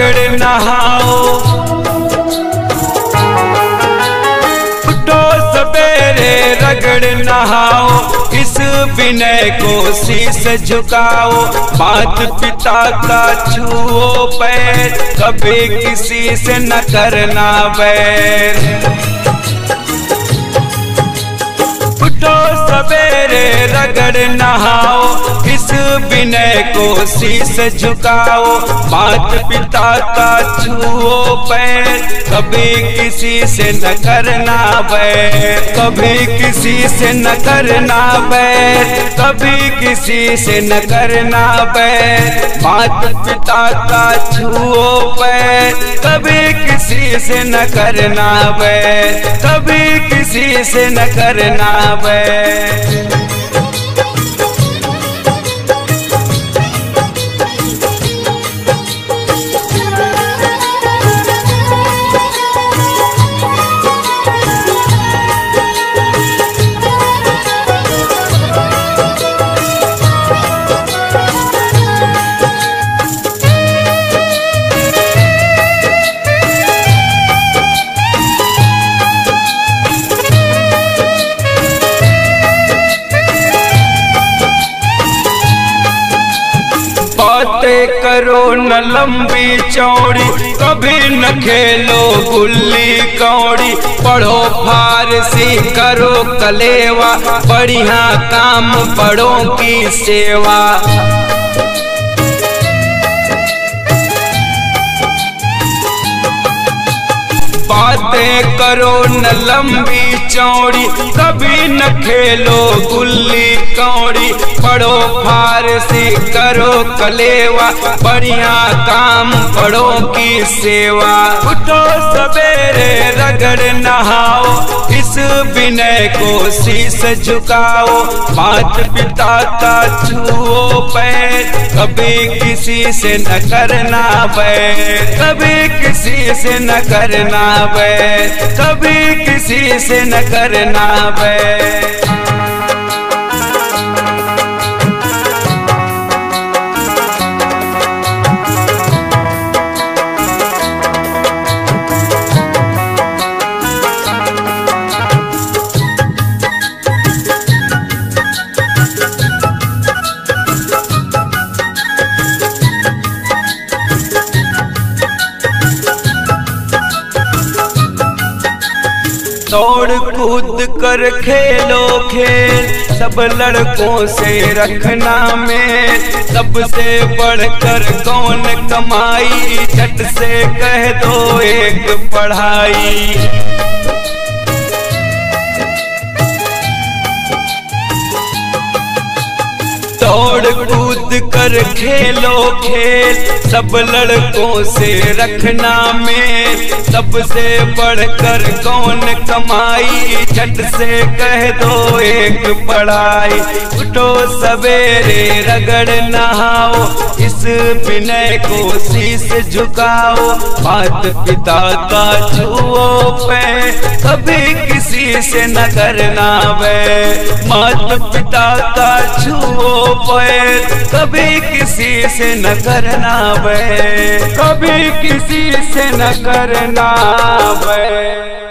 नहाओ उठो सवेरे रगड़ नहाओ इस विनय को शीश झुकाओ। मात पिता का छुओ पैर। कभी किसी से न करना बैर सवेरे रगड़ नहाओ विनय को शीश झुकाओ। मात पिता का छुओ पैर। कभी किसी से न करना बैर कभी किसी से न करना बैर कभी किसी से न करना बैर मात पिता का छुओ पैर। कभी किसी से न करना बैर कभी किसी से न करना बैर बातें करो न लंबी चौड़ी, कभी न खेलो गुल्ली कौड़ी। पढ़ो फारसी, करो कलेवा, बढ़िया काम बड़ों की सेवा। बातें करो न लंबी चौड़ी, कभी न खेलो गुल्ली कौड़ी। पढ़ो, फारसी करो कलेवा, बढ़िया काम बड़ों की सेवा। उठो सवेरे रगड़ नहाओ, इस विनय को शीश झुकाओ। मात पिता का छुओ पैर, कभी किसी से न करना बैर। कभी किसी से न करना बैर, कभी किसी से न करना बैर। दौड़ कूद कर खेलो खेल। सब लड़कों से रखना में सबसे बढ़कर कौन कमाई? झट से कह दो एक पढ़ाई। दौड़ कूद कर खेलो खेल। सब लड़कों से रखना में सबसे बढ़कर कौन कमाई? झट से कह दो एक पढ़ाई। उठो सवेरे, रगड़ नहाओ। इस विनय को शीश झुकाओ। मात पिता का छुओ पे। कभी किसी से न करना वे। मात पिता का छुओ पैर कभी किसी से न करना वे। कभी किसी से न करना वे।